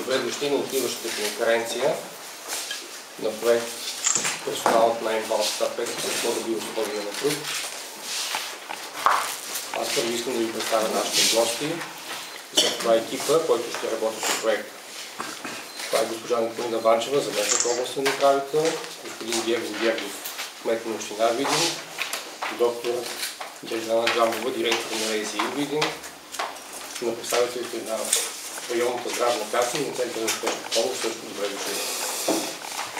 добре дошли на отиващата конференция на проект персоналът на МБАЛ Стар 5 с по-добри условия на труд. Аз първо искам да ви представя нашите гости. След това екипа, който ще работи по проекта. Това е госпожа Николина Ванчева, заместник областен управител, господин Георги Гергов, кмет на община Видин, доктор Дежана Джамбова, директор на РСИ Видин, на представителите на районната здравна каса и на центъра на спешна помощ също добре дошли.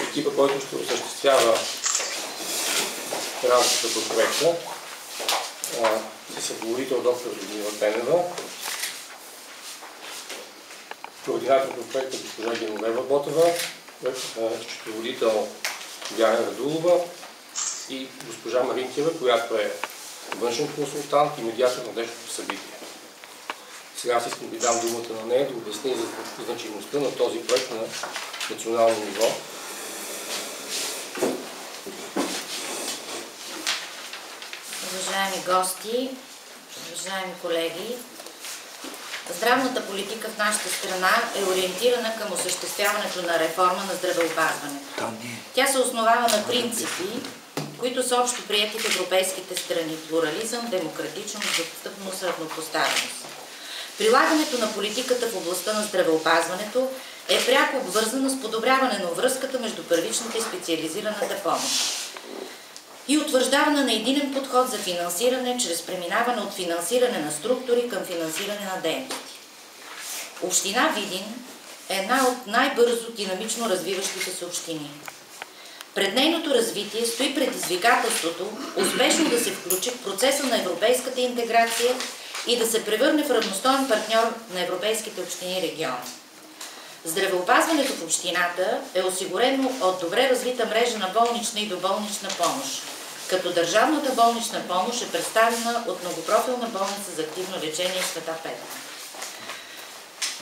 Екипа, който ще осъществява работата по проекта, с ръководител доктор Людмила Тенева, координатор по проекта госпожа Геновева Ботева, счетоводител Вяра Радулова и госпожа Маринкева, която е външен консултант и медиатор на днешното събитие. Сега аз искам да дам думата на нея да обясни за значимостта на този проект на национално ниво. Уважаеми гости, уважаеми колеги, здравната политика в нашата страна е ориентирана към осъществяването на реформа на здравеопазването. Тя се основава на принципи, които са общо прияти в европейските страни – плурализъм, демократичност, достъпност, равнопоставеност. Прилагането на политиката в областта на здравеопазването е пряко обвързано с подобряване на връзката между първичната и специализираната помощ и утвърждаване на единен подход за финансиране чрез преминаване от финансиране на структури към финансиране на дейности. Община Видин е една от най-бързо динамично развиващите се общини. Пред нейното развитие стои предизвикателството успешно да се включи в процеса на европейската интеграция и да се превърне в равностоен партньор на европейските общини и региони. Здравеопазването в общината е осигурено от добре развита мрежа на болнична и доболнична помощ, като държавната болнична помощ е представена от многопрофилна болница за активно лечение Света Петра.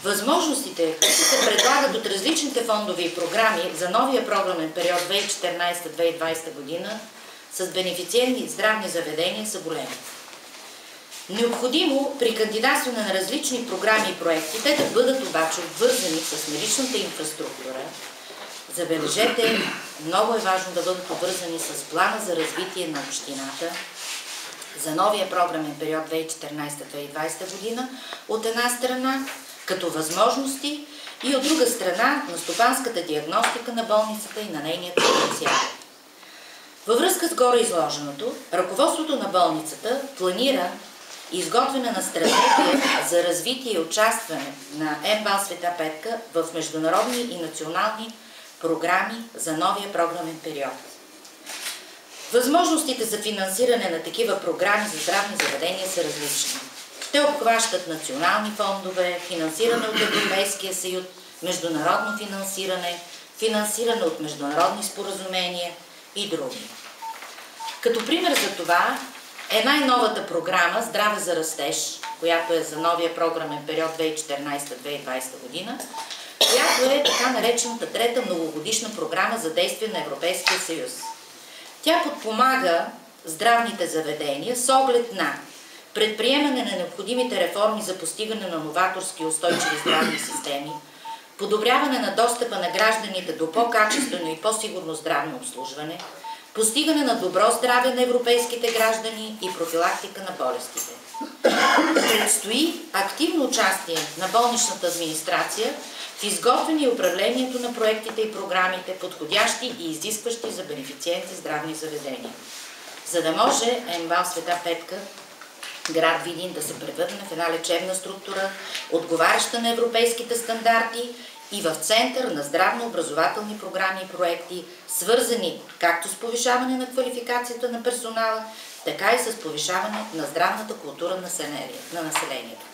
Възможностите, които се предлагат от различните фондови и програми за новия програмен период 2014-2020 година с бенефициентни здравни заведения са големи. Необходимо при кандидатстване на различни програми и проекти те да бъдат обаче обвързани с наличната инфраструктура. Забележете, много е важно да бъдат обвързани с плана за развитие на общината за новия програмен период 2014-2020 година от една страна, като възможности и от друга страна на стопанската диагностика на болницата и на нейният потенциал. Във връзка с горе изложеното, ръководството на болницата планира изготвяне на стратегия за развитие и участване на МБАЛ Света Петка в международни и национални програми за новия програмен период. Възможностите за финансиране на такива програми за здравни заведения са различни. Те обхващат национални фондове, финансиране от Европейския съюз, международно финансиране, финансиране от международни споразумения и други. Като пример за това е най-новата програма Здраве за растеж, която е за новия програмен период 2014-2020 година, която е така наречената трета многогодишна програма за действие на Европейския съюз. Тя подпомага здравните заведения с оглед на предприемане на необходимите реформи за постигане на новаторски устойчиви здравни системи, подобряване на достъпа на гражданите до по-качествено и по-сигурно здравно обслужване, постигане на добро здраве на европейските граждани и профилактика на болестите. Предстои активно участие на болничната администрация в изготвяне и управлението на проектите и програмите, подходящи и изискващи за бенефициенти здравни заведения. За да може МБАЛ Света Петка град Видин да се превърне в една лечебна структура, отговаряща на европейските стандарти и в център на здравно-образователни програми и проекти, свързани както с повишаване на квалификацията на персонала, така и с повишаване на здравната култура на населението.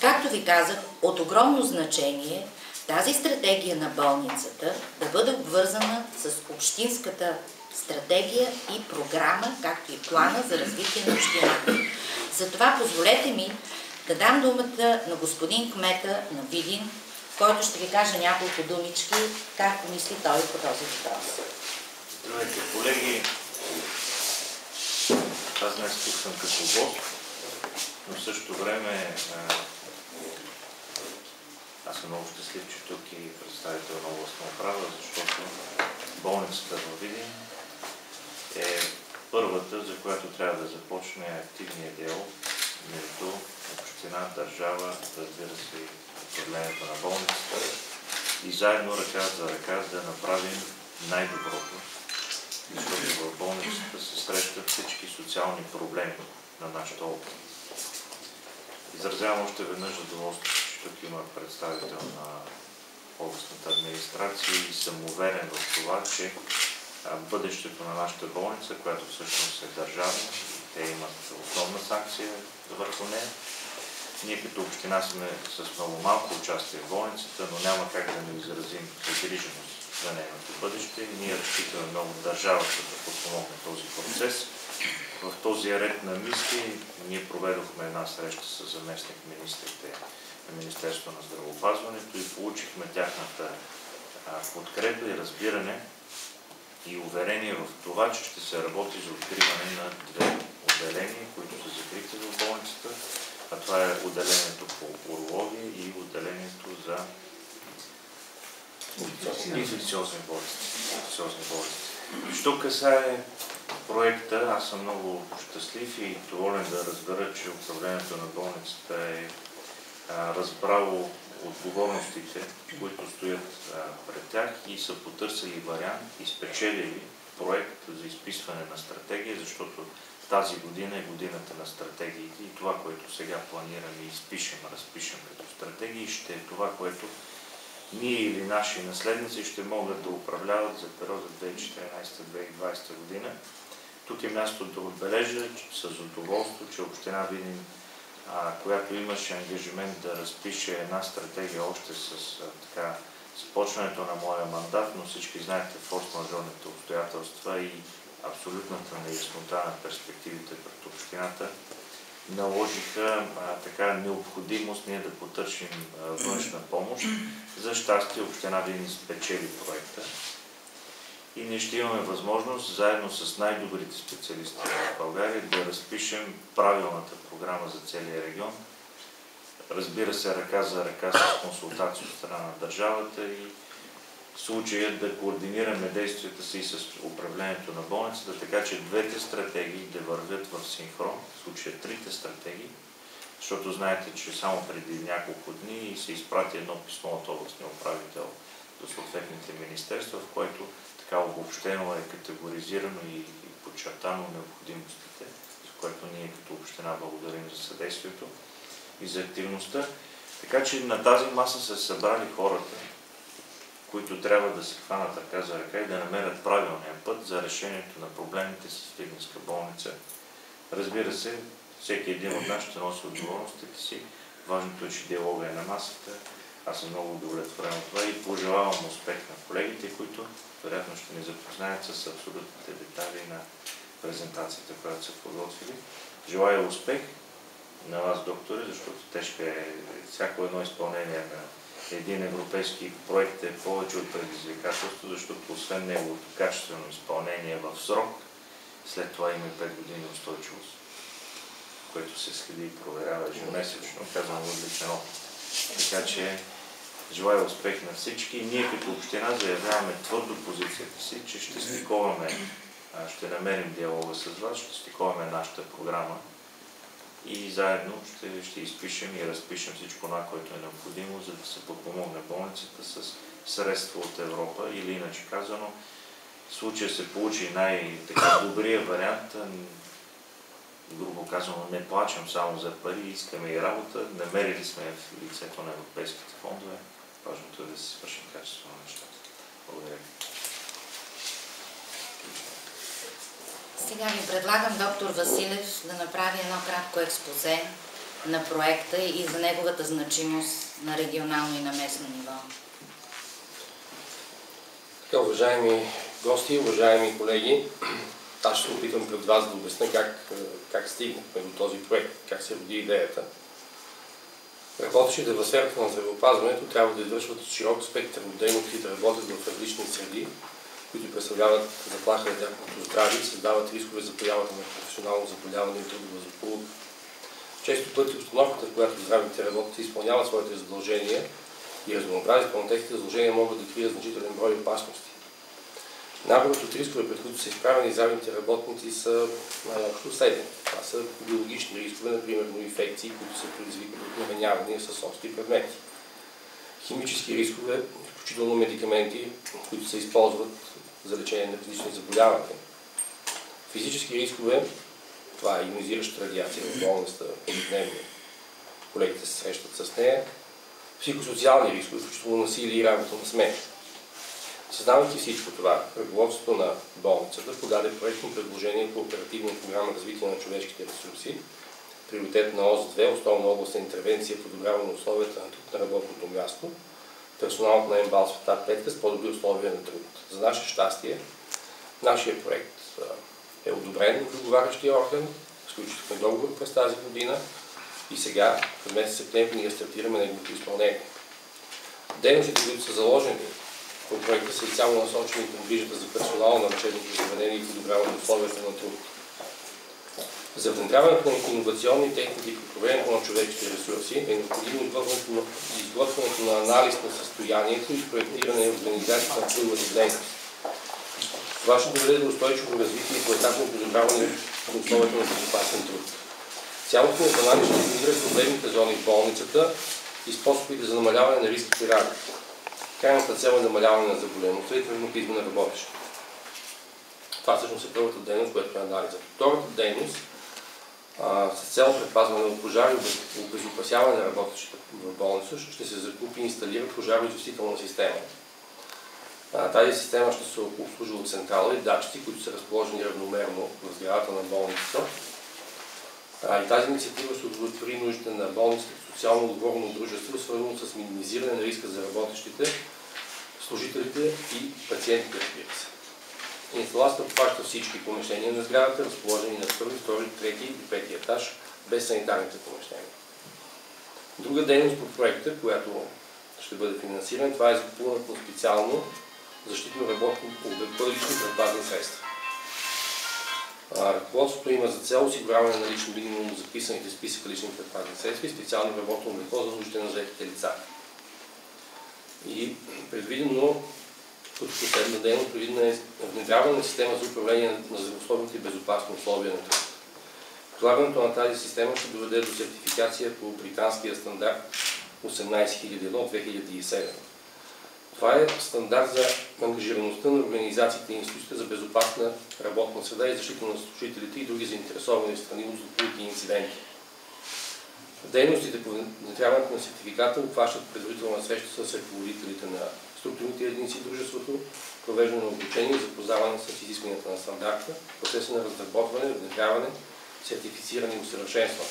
Както ви казах, от огромно значение тази стратегия на болницата да бъде обвързана с общинската стратегия и програма, както и плана за развитие на общината. Затова позволете ми да дам думата на господин кмета на Видин, който ще ви каже няколко думички, как мисли той по този въпрос. Здравейте, колеги! Аз днес тук съм като гост, но в същото време Аз съм много щастлив, че тук е и представител на областна управа, защото болницата в Видин е първата, за която трябва да започне активния диалог между община, държава, разбира се и управлението на болницата и заедно ръка за ръка да направим най-доброто, защото в болницата се срещат всички социални проблеми на нашата област. Изразявам още веднъж задоволство, че тук има представител на областната администрация и съм уверен в това, че бъдещето на нашата болница, която всъщност е държавна, те имат основна санкция върху нея. Ние като община сме с много малко участие в болницата, но няма как да не изразим загриженост за нейното бъдеще. Ние разчитаме много държавата да подпомогне този процес. В този ред на мисли ние проведохме една среща с заместник министрите на Министерството на здравеопазването и получихме тяхната подкрепа и разбиране и уверение в това, че ще се работи за откриване на две отделения, които са закрити в болницата, а това е отделението по урология и отделението за инфекциозни болести. Що касае проекта, аз съм много щастлив и доволен да разбера, че управлението на болницата е а, разбрало отговорностите, които стоят а, пред тях и са потърсили вариант и спечелили проект за изписване на стратегия, защото тази година е годината на стратегиите и това, което сега планираме и изпишем, разпишем като стратегии, ще е това, което ние или наши наследници ще могат да управляват за периода 2014-2020 година. Тук е място да отбележа че с задоволство, че община Видин, а, която имаше ангажимент да разпише една стратегия още с а, така, започването на моя мандат, но всички знаете форс-мажорните обстоятелства и абсолютната неяснота на перспективите пред общината, наложиха а, така необходимост ние да потърсим а, външна помощ. За щастие община Видин спечели проекта и ние ще имаме възможност заедно с най-добрите специалисти в България да разпишем правилната програма за целия регион. Разбира се, ръка за ръка с консултации от страна на държавата и случая да координираме действията си с управлението на болницата, така че двете стратегии да вървят в синхрон, в случая трите стратегии, защото знаете, че само преди няколко дни се изпрати едно писмо от областния управител до съответните министерства, в което така обобщено е категоризирано и, и подчертано необходимостите, за което ние като община благодарим за съдействието и за активността. Така че на тази маса са събрали хората, които трябва да се хванат ръка за ръка и да намерят правилния път за решението на проблемите с Видинска болница. Разбира се, всеки един от нас ще носи отговорностите си. Важното е, че диалога е на масата. Аз съм много удовлетворен от това и пожелавам успех на колегите, които вероятно ще ни запознаят с абсолютните детали на презентацията, която са подготвили. Желая успех на вас, доктори, защото тежка е всяко едно изпълнение на един европейски проект е повече от предизвикателство, защото освен неговото качествено изпълнение в срок, след това има и 5 години устойчивост, което се следи и проверява ежемесечно, казвам отличен опит. Така че желая успех на всички. Ние като община заявяваме твърдо позицията си, че ще стиковаме, ще намерим диалога с вас, ще стиковаме нашата програма и заедно ще, ще изпишем и разпишем всичко това, което е необходимо, за да се подпомогне болницата с средства от Европа или иначе казано, в случая се получи най-добрия вариант, грубо казано, не плачем само за пари, искаме и работа, намерили сме в лицето на европейските фондове, важното е да се свършим качество на нещата. Благодаря. Сега ви предлагам доктор Василев да направи едно кратко експозе на проекта и за неговата значимост на регионално и на местно ниво. Така, уважаеми гости, уважаеми колеги, аз ще опитам пред вас да обясня как, как стигнахме до този проект, как се роди идеята. Работещите в сферата на здравеопазването трябва да извършват широк спектър от дейности, да работят в различни среди, които представляват заплаха на тяхното здраве и създават рискове за появата на професионално заболяване и трудова злополука. Често пъти обстановката, в която здравите работници изпълняват своите задължения, и разнообразието на техните изложения могат да крият значителен брой опасности. Наборът от рискове, пред които са изправени здравните работници са най-общо следни. Това са биологични рискове, например инфекции, които се предизвикват от навенявания с остри предмети. Химически рискове, включително медикаменти, които се използват за лечение на различни заболявания. Физически рискове, това е ионизираща радиация в болестта ежедневно. Колегите се срещат с нея. Психосоциални рискове, включително насилие и работа на смет. Съзнавайки всичко това, ръководството на болницата подаде проектно предложение по оперативна програма развитие на човешките ресурси, приоритет на ОС-2, основна област на интервенция, подобряване на условията на работното място, персоналът на МБАЛ Света Петка с по-добри условия на труд. За наше щастие, нашия проект е одобрен от договарящия орган, сключихме договор през тази година и сега, в месец септември, ние стартираме неговото изпълнение. Дейностите, които са заложени по проекта, са изцяло насочени към грижата за персонал на лечебното заведение и подобряване условията на труд. За внедряването на инновационни техники и управлението на човешките ресурси е необходимо изготвянето на анализ на състоянието и проектиране на организацията на трудовата дейност. Това ще доведе до устойчиво развитие и поетапно подобряване на условията на безопасен труд. Цялостният анализ ще дефинира проблемните зони в болницата и способите за намаляване на риска при работа. Крайната цел е намаляване на заболемостта и травматизма на работещите. Това всъщност е първата дейност, която е анализа. Втората дейност с цел предпазване от пожари и обезопасяване на работещите в болница ще се закупи и инсталира пожароизчистителна система. Тази система ще се обслужва от централа и датчици, които са разположени равномерно в сградата на болницата. И тази инициатива ще удовлетвори нуждите на болницата социално отговорно дружество, свързано с минимизиране на риска за работещите, служителите и пациентите, разбира се. Инсталацията обхваща всички помещения на сградата, разположени на първи, втори, трети и пети етаж, без санитарните помещения. Друга дейност по проекта, която ще бъде финансирана, това е закупуването специално защитно работно лични предпазни средства. Ръководството има за цел осигуряване на лично минимум записаните списъка лични предпазни средства и специално работно облекло за нуждите на заетите лица. И предвидено като последна дейност предвидена е внедряване на система за управление на здравословните и безопасни условия на труд. Прилагането на тази система ще доведе до сертификация по британския стандарт 18001 от 2007. Това е стандарт за ангажираността на организациите и институциите за безопасна работна среда и защита на служителите и други заинтересовани страни от злополуки и инциденти. Дейностите по внедряването на сертификата обхващат предварителна среща с ръководителите на структурните единици в дружеството, провеждане на обучение, запознаване с изискванията на стандарта, процеса на разработване, внедряване, сертифициране и усъвършенстване.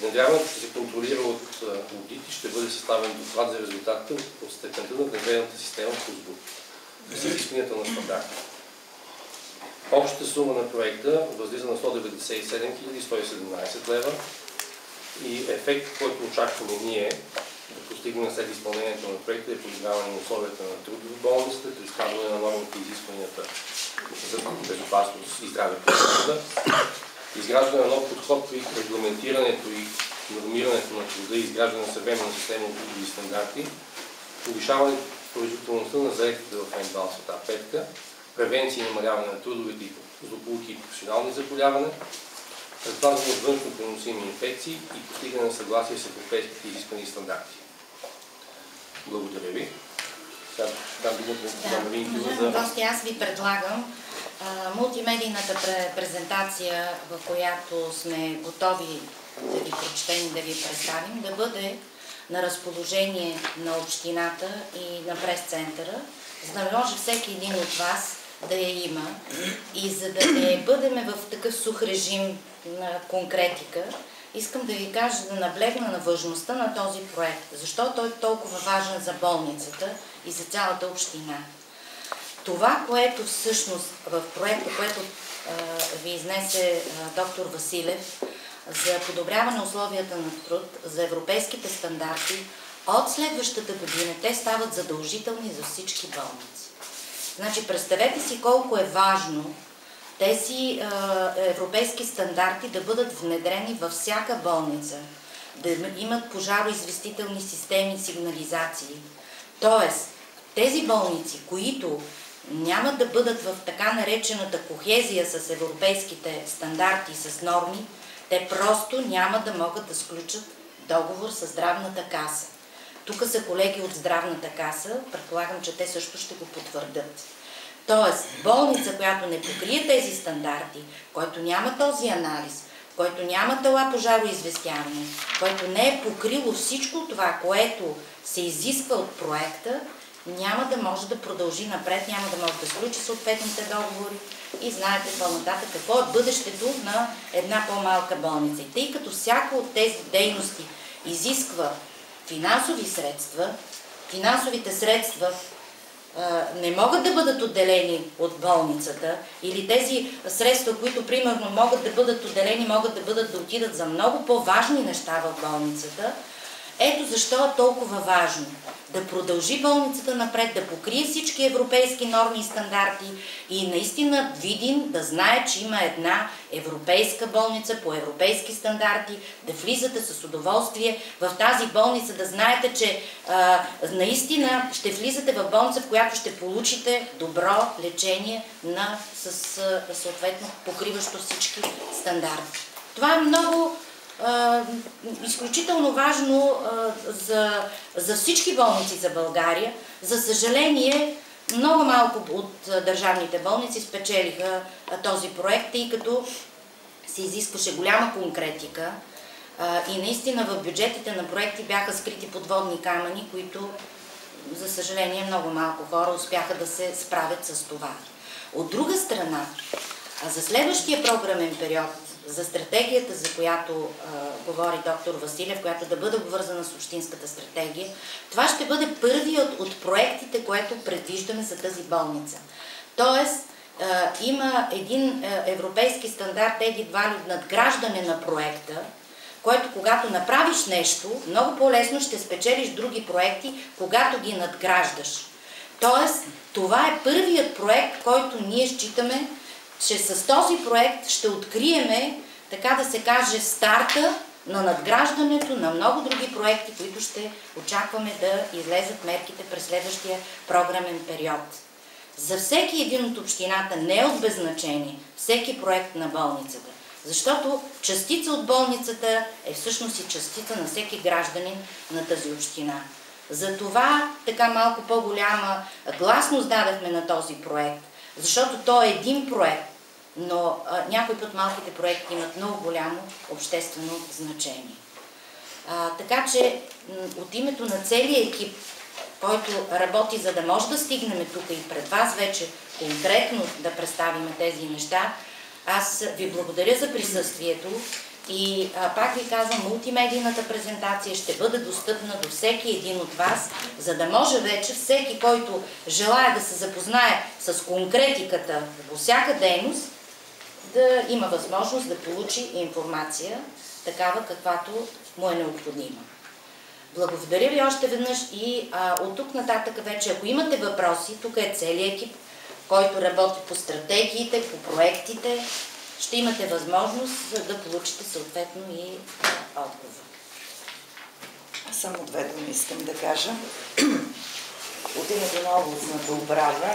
Внедряването ще се контролира от аудит ще бъде съставен доклад за резултатите от степента на внедрената система в УЗБУ с изискванията на стандарта. Общата сума на проекта възлиза на 197 117 лева и ефект, който очакваме ние да постигнем след изпълнението на проекта е подобряване на условията на труд в болницата, при на нормите изискванията за безопасност и здраве по изграждане на нов подход при регламентирането и нормирането на труда и изграждане на съвременна система от трудови стандарти, повишаване производителността на заетите в МБАЛ Света. Петка, превенция и намаляване на трудовите и злополуки и професионални заболявания, предпазване от външно преносими инфекции и постигане на съгласие с европейските изисквани стандарти. Благодаря ви. На Гости, аз ви предлагам мултимедийната презентация, в която сме готови да ви прочетем да ви представим, да бъде на разположение на общината и на прес-центъра, за да може всеки един от вас да я има и за да не бъдем в такъв сух режим на конкретика, искам да ви кажа да наблегна на важността на този проект. Защо той е толкова важен за болницата и за цялата община? Това, което всъщност в проекта, което ви изнесе доктор Василев, за подобряване условията на труд, за европейските стандарти, от следващата година те стават задължителни за всички болници. Значи, представете си колко е важно тези европейски стандарти да бъдат внедрени във всяка болница, да имат пожароизвестителни системи, сигнализации. Тоест, тези болници, които няма да бъдат в така наречената кохезия с европейските стандарти, с норми, те просто няма да могат да сключат договор с здравната каса. Тук са колеги от здравната каса, предполагам, че те също ще го потвърдят. Тоест, болница, която не покрие тези стандарти, който няма този анализ, който няма тела пожароизвестяване, който не е покрило всичко това, което се изисква от проекта, няма да може да продължи напред, няма да може да сключи съответните договори и знаете по-нататък какво е бъдещето на една по-малка болница. И тъй като всяко от тези дейности изисква финансови средства, финансовите средства не могат да бъдат отделени от болницата или тези средства, които примерно могат да бъдат отделени, могат да бъдат да отидат за много по-важни неща в болницата, ето защо е толкова важно да продължи болницата напред, да покрие всички европейски норми и стандарти и наистина Видин да знае, че има една европейска болница по европейски стандарти, да влизате с удоволствие в тази болница, да знаете, че а, наистина ще влизате в болница, в която ще получите добро лечение на, с съответно покриващо всички стандарти. Това е много изключително важно за, за всички болници за България. За съжаление, много малко от държавните болници спечелиха този проект, тъй като се изискваше голяма конкретика и наистина в бюджетите на проекти бяха скрити подводни камъни, които за съжаление много малко хора успяха да се справят с това. От друга страна, за следващия програмен период за стратегията, за която а, говори доктор Василев, която да бъде обвързана с общинската стратегия, това ще бъде първият от проектите, което предвиждаме за тази болница. Тоест, а, има един а, европейски стандарт, еди ли надграждане на проекта, който когато направиш нещо, много по-лесно ще спечелиш други проекти, когато ги надграждаш. Тоест, това е първият проект, който ние считаме, че с този проект ще откриеме, така да се каже, старта на надграждането на много други проекти, които ще очакваме да излезат мерките през следващия програмен период. За всеки един от общината не е от беззначение всеки проект на болницата. Защото частица от болницата е всъщност и частица на всеки гражданин на тази община. Затова така малко по-голяма гласност дадахме на този проект, защото то е един проект, но а, някой път малките проекти имат много голямо обществено значение. А, така че от името на целия екип, който работи, за да може да стигнем тук и пред вас вече конкретно да представим тези неща, аз ви благодаря за присъствието и а, пак ви казвам, мултимедийната презентация ще бъде достъпна до всеки един от вас, за да може вече всеки, който желая да се запознае с конкретиката по всяка дейност, да има възможност да получи информация, такава каквато му е необходима. Благодаря ви още веднъж и а, от тук нататък вече, ако имате въпроси, тук е целият екип, който работи по стратегиите, по проектите, ще имате възможност да получите съответно и отговор. Само две думи искам да кажа. От името на областната управа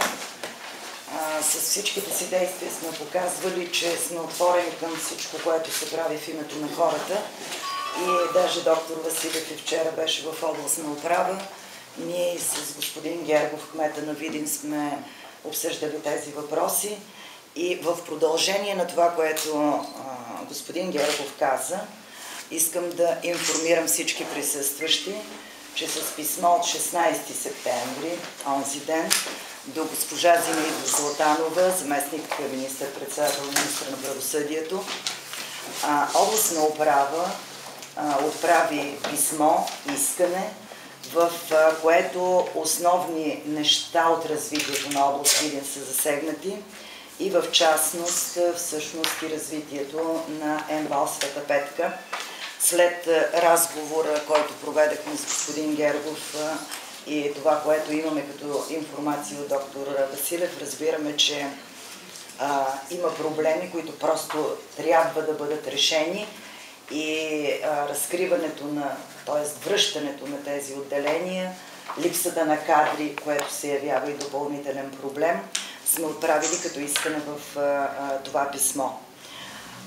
а, с всичките си действия сме показвали, че сме отворени към всичко, което се прави в името на хората. И даже доктор Василев и вчера беше в областна управа. Ние с господин Гергов, кмета на Видин, сме обсъждали тези въпроси. И в продължение на това, което а, господин Гергов каза, искам да информирам всички присъстващи, че с писмо от 16 септември, онзи ден, до госпожа Зинаида Златанова, заместник министър-председател, министър на правосъдието. Областна управа отправи писмо, искане, в което основни неща от развитието на област Видин са засегнати и в частност всъщност и развитието на МБАЛ Света Петка. След разговора, който проведахме с господин Гергов и това, което имаме като информация от доктор Василев, разбираме, че а, има проблеми, които просто трябва да бъдат решени и а, разкриването на, т.е. връщането на тези отделения, липсата на кадри, което се явява и допълнителен проблем, сме отправили като искане в а, това писмо.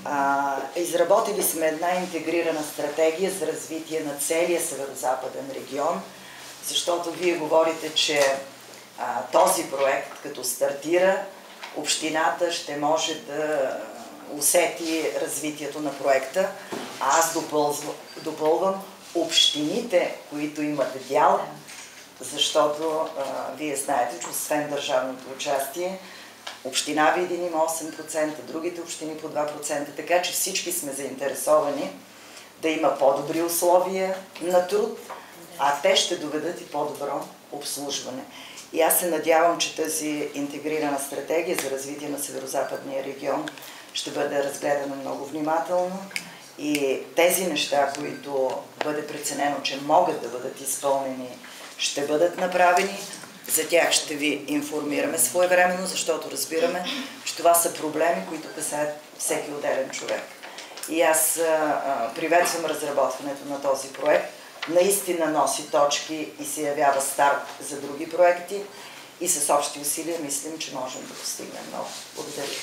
А, изработили сме една интегрирана стратегия за развитие на целия северо-западен регион, защото вие говорите, че а, този проект, като стартира, общината ще може да усети развитието на проекта, а аз допълвам, допълвам общините, които имат дял, защото а, вие знаете, че освен държавното участие, Община Видин има 8%, другите общини по 2%, така че всички сме заинтересовани да има по-добри условия на труд, а те ще доведат и по-добро обслужване. И аз се надявам, че тази интегрирана стратегия за развитие на Северо-Западния регион ще бъде разгледана много внимателно и тези неща, които бъде преценено, че могат да бъдат изпълнени, ще бъдат направени. За тях ще ви информираме своевременно, защото разбираме, че това са проблеми, които касаят всеки отделен човек. И аз приветствам разработването на този проект. Наистина носи точки и се явява старт за други проекти. И с общи усилия мислим, че можем да постигнем много. Благодаря.